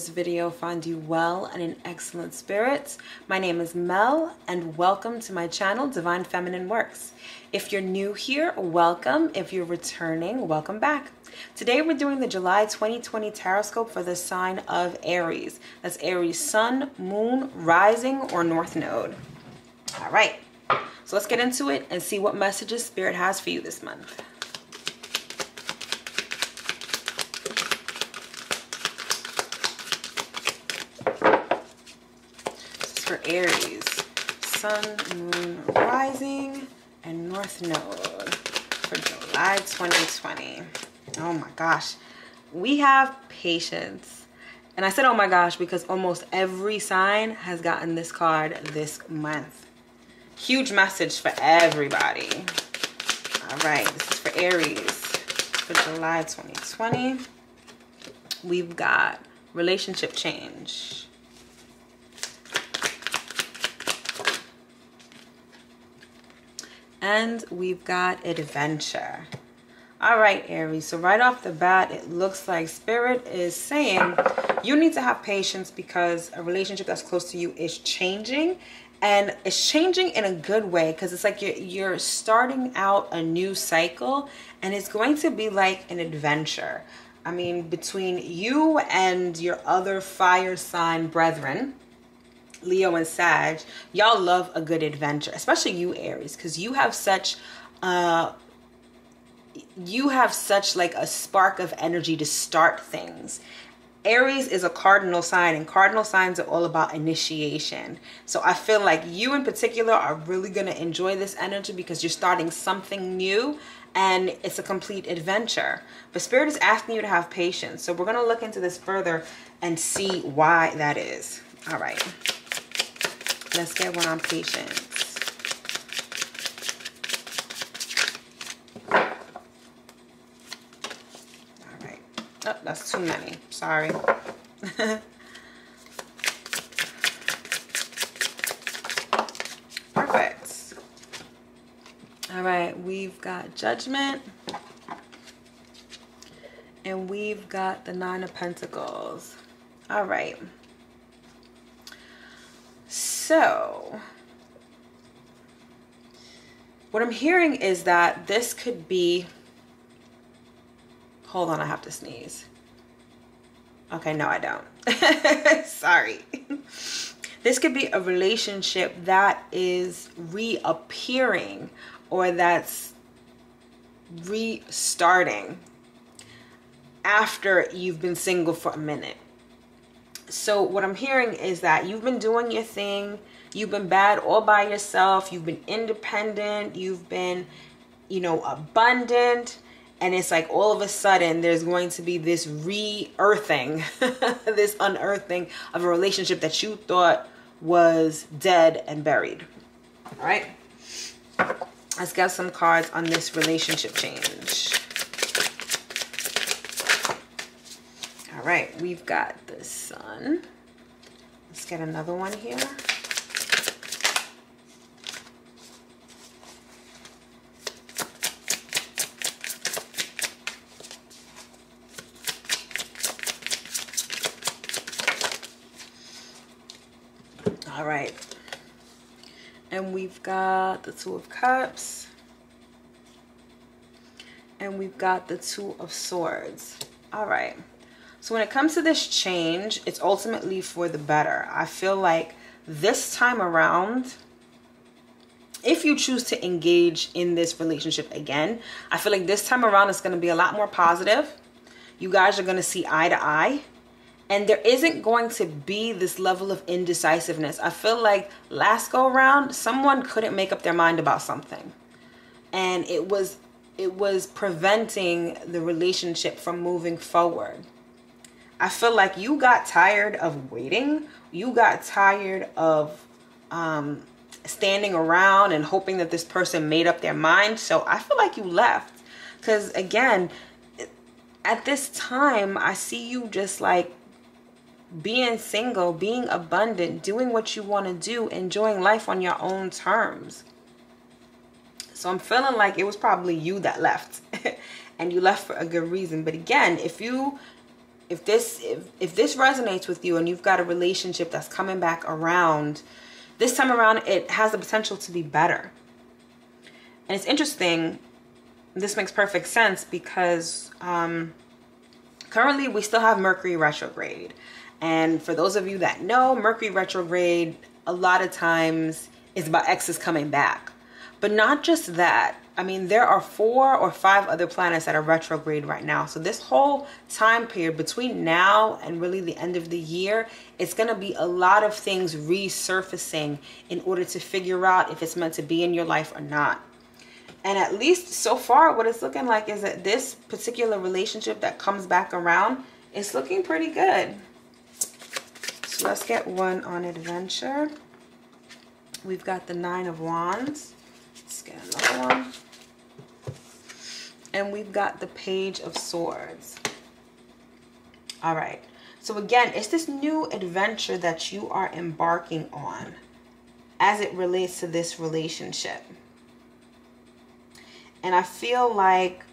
this video find you well and in excellent spirits. My name is Mel and welcome to my channel, Divine Feminine Works. If you're new here, welcome. If you're returning, welcome back. Today we're doing the July 2020 Tarotscope for the sign of Aries. That's Aries Sun, Moon, Rising, or North Node. All right, so let's get into it and see what messages Spirit has for you this month. Aries. Sun, Moon, Rising, and North Node for July 2020. Oh my gosh. We have patience. And I said, oh my gosh, because almost every sign has gotten this card this month. Huge message for everybody. All right, this is for Aries for July 2020. We've got relationship change And we've got adventure. All right, Aries. So right off the bat, it looks like Spirit is saying you need to have patience because a relationship that's close to you is changing and it's changing in a good way because it's like you're, you're starting out a new cycle and it's going to be like an adventure. I mean, between you and your other fire sign brethren, Leo and Sag, y'all love a good adventure, especially you Aries, because you have such uh you have such like a spark of energy to start things. Aries is a cardinal sign and cardinal signs are all about initiation. So I feel like you in particular are really going to enjoy this energy because you're starting something new and it's a complete adventure. But Spirit is asking you to have patience. So we're going to look into this further and see why that is. All right. Let's get one on patience. All right. Oh, that's too many. Sorry. Perfect. All right, we've got Judgment. And we've got the Nine of Pentacles. All right. So, what I'm hearing is that this could be, hold on, I have to sneeze. Okay, no, I don't. Sorry. This could be a relationship that is reappearing or that's restarting after you've been single for a minute so what i'm hearing is that you've been doing your thing. You've been bad all by yourself. You've been independent. You've been you know abundant. And it's like all of a sudden there's going to be this re-earthing this unearthing of a relationship that you thought was dead and buried. All right? Let's get some cards on this relationship change All right, we've got the sun. Let's get another one here. All right. And we've got the Two of Cups. And we've got the Two of Swords. All right. So when it comes to this change, it's ultimately for the better. I feel like this time around, if you choose to engage in this relationship again, I feel like this time around it's going to be a lot more positive. You guys are going to see eye to eye. And there isn't going to be this level of indecisiveness. I feel like last go around, someone couldn't make up their mind about something. And it was it was preventing the relationship from moving forward. I feel like you got tired of waiting. You got tired of um, standing around and hoping that this person made up their mind. So I feel like you left. Because again, at this time, I see you just like being single, being abundant, doing what you want to do, enjoying life on your own terms. So I'm feeling like it was probably you that left. and you left for a good reason. But again, if you if this if, if this resonates with you and you've got a relationship that's coming back around this time around it has the potential to be better. And it's interesting this makes perfect sense because um, currently we still have mercury retrograde. And for those of you that know mercury retrograde a lot of times is about exes coming back. But not just that I mean, there are four or five other planets that are retrograde right now. So this whole time period between now and really the end of the year, it's going to be a lot of things resurfacing in order to figure out if it's meant to be in your life or not. And at least so far, what it's looking like is that this particular relationship that comes back around is looking pretty good. So let's get one on adventure. We've got the Nine of Wands. Let's get another one and we've got the page of swords. All right. So again it's this new adventure that you are embarking on as it relates to this relationship. And i feel like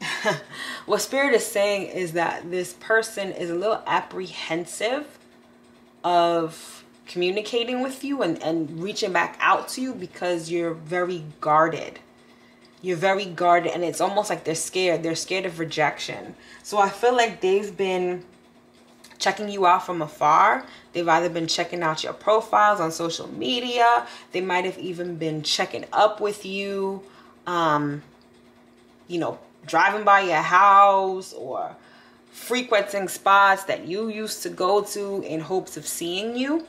what spirit is saying is that this person is a little apprehensive of communicating with you and, and reaching back out to you because you're very guarded you're very guarded and it's almost like they're scared. They're scared of rejection. So i feel like they've been checking you out from afar. They've either been checking out your profiles on social media. They might have even been checking up with you um you know driving by your house or frequenting spots that you used to go to in hopes of seeing you.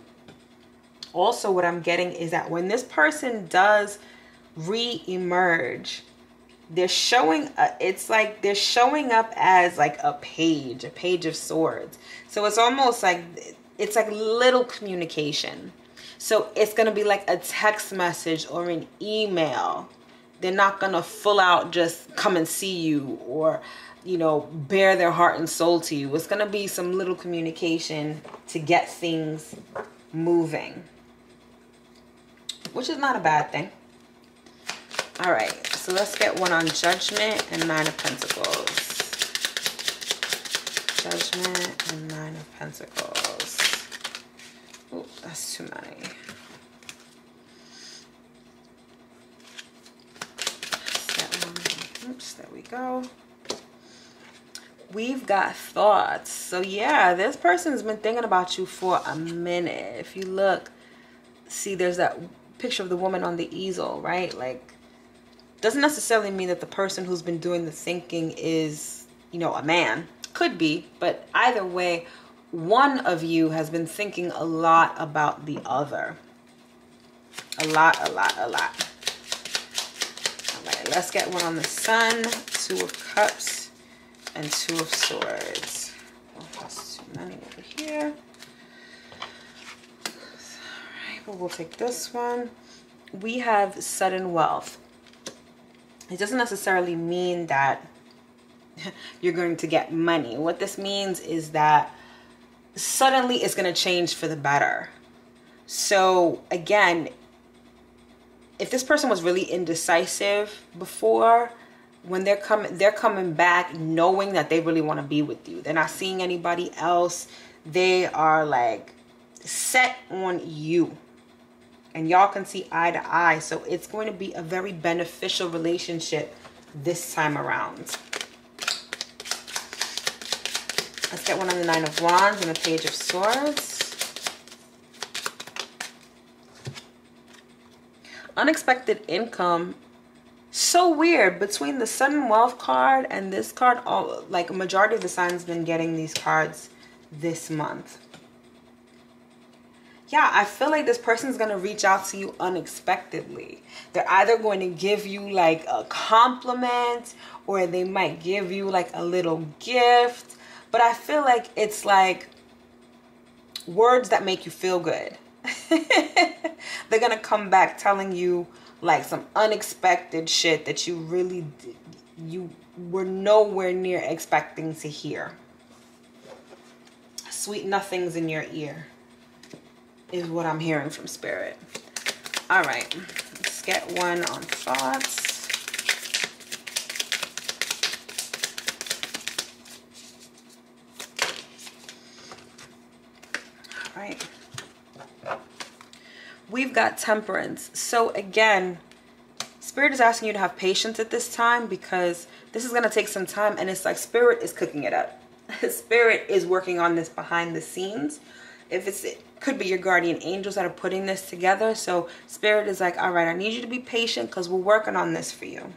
Also what i'm getting is that when this person does re-emerge. They're showing uh, it's like they're showing up as like a page a page of swords. So it's almost like it's like little communication. So it's going to be like a text message or an email. They're not going to full out just come and see you or you know bare their heart and soul to you. It's going to be some little communication to get things moving which is not a bad thing all right, so let's get one on Judgment and Nine of Pentacles. Judgment and Nine of Pentacles. Oh, that's too many. Oops, there we go. We've got thoughts. So yeah, this person's been thinking about you for a minute. If you look, see there's that picture of the woman on the easel, right? Like doesn't necessarily mean that the person who's been doing the thinking is, you know, a man. Could be, but either way, one of you has been thinking a lot about the other. A lot, a lot, a lot. All right, let's get one on the sun, two of cups, and two of swords. Oh, too many over here. All right, but we'll take this one. We have sudden wealth it doesn't necessarily mean that you're going to get money. What this means is that suddenly it's going to change for the better. So again, if this person was really indecisive before, when they're coming they're coming back knowing that they really want to be with you. They're not seeing anybody else. They are like set on you and y'all can see eye to eye. So it's going to be a very beneficial relationship this time around. Let's get one on the Nine of Wands and the Page of Swords. Unexpected income. So weird. Between the sudden wealth card and this card, all like a majority of the signs been getting these cards this month yeah, I feel like this person's going to reach out to you unexpectedly. They're either going to give you like a compliment or they might give you like a little gift. But I feel like it's like words that make you feel good. They're going to come back telling you like some unexpected shit that you really you were nowhere near expecting to hear. Sweet nothings in your ear is what I'm hearing from Spirit. All right, let's get one on thoughts. All right. We've got temperance. So again, Spirit is asking you to have patience at this time because this is going to take some time and it's like Spirit is cooking it up. Spirit is working on this behind the scenes. If it's could be your guardian angels that are putting this together. So Spirit is like, all right, I need you to be patient because we're working on this for you.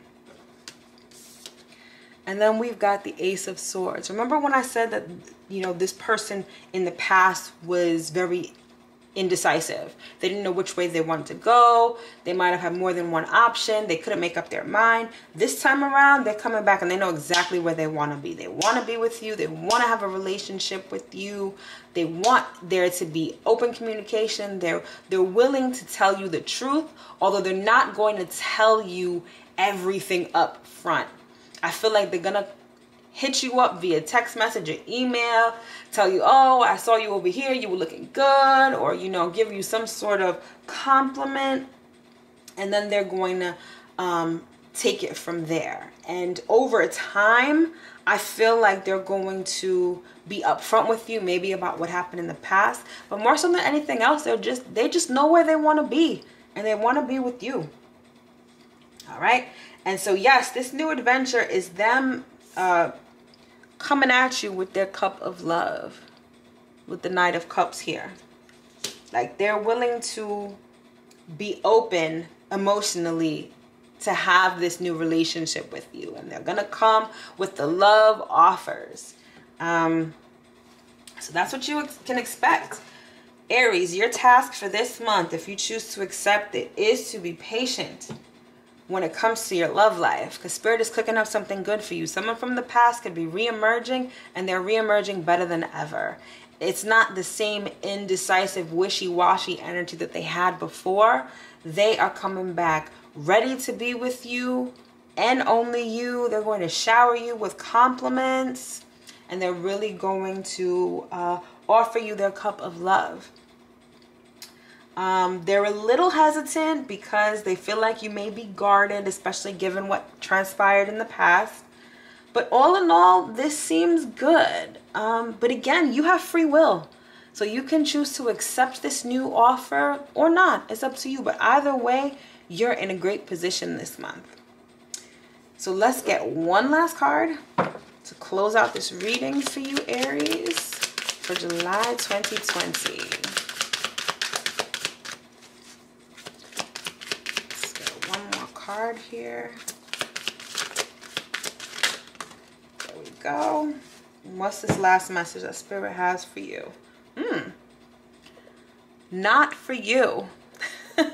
And then we've got the Ace of Swords. Remember when I said that, you know, this person in the past was very indecisive. They didn't know which way they wanted to go. They might have had more than one option. They couldn't make up their mind. This time around, they're coming back and they know exactly where they want to be. They want to be with you. They want to have a relationship with you. They want there to be open communication. They're they're willing to tell you the truth, although they're not going to tell you everything up front. I feel like they're going to hit you up via text message or email, tell you, oh, I saw you over here, you were looking good, or, you know, give you some sort of compliment. And then they're going to um, take it from there. And over time, I feel like they're going to be upfront with you, maybe about what happened in the past, but more so than anything else, they're just they just know where they want to be, and they want to be with you. All right, and so yes, this new adventure is them uh, coming at you with their cup of love with the knight of cups here. Like they're willing to be open emotionally to have this new relationship with you and they're gonna come with the love offers. Um so that's what you can expect. Aries your task for this month if you choose to accept it is to be patient when it comes to your love life because spirit is cooking up something good for you. Someone from the past could be re-emerging and they're re-emerging better than ever. It's not the same indecisive wishy-washy energy that they had before. They are coming back ready to be with you and only you. They're going to shower you with compliments and they're really going to uh, offer you their cup of love um, they're a little hesitant because they feel like you may be guarded, especially given what transpired in the past. But all in all, this seems good. Um, but again, you have free will. So you can choose to accept this new offer or not. It's up to you. But either way, you're in a great position this month. So let's get one last card to close out this reading for you, Aries, for July 2020. Card here. There we go. what's this last message that Spirit has for you? Hmm. Not for you.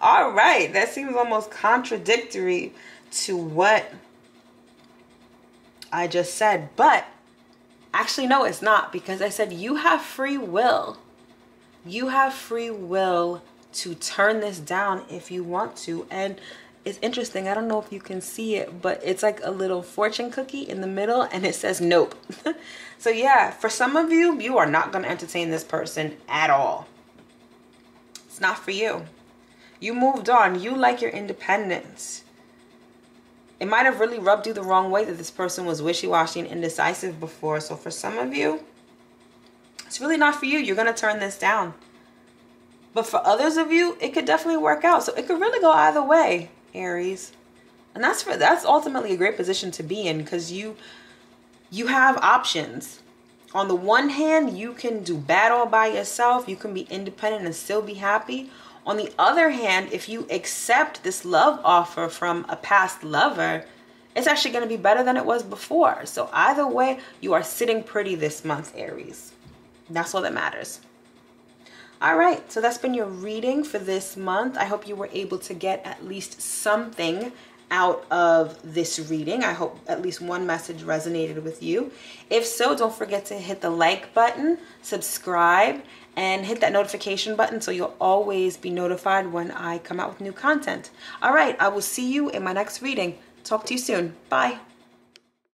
All right. That seems almost contradictory to what I just said. But actually, no, it's not because I said you have free will. You have free will to turn this down if you want to. And it's interesting. I don't know if you can see it, but it's like a little fortune cookie in the middle and it says nope. so yeah, for some of you, you are not going to entertain this person at all. It's not for you. You moved on. You like your independence. It might have really rubbed you the wrong way that this person was wishy-washy and indecisive before. So for some of you, it's really not for you. You're going to turn this down. But for others of you, it could definitely work out. So it could really go either way, Aries. And that's for that's ultimately a great position to be in because you you have options. On the one hand, you can do battle by yourself. You can be independent and still be happy. On the other hand, if you accept this love offer from a past lover, it's actually going to be better than it was before. So either way, you are sitting pretty this month, Aries. That's all that matters. All right, so that's been your reading for this month. I hope you were able to get at least something out of this reading. I hope at least one message resonated with you. If so, don't forget to hit the like button, subscribe, and hit that notification button so you'll always be notified when I come out with new content. All right, I will see you in my next reading. Talk to you soon. Bye.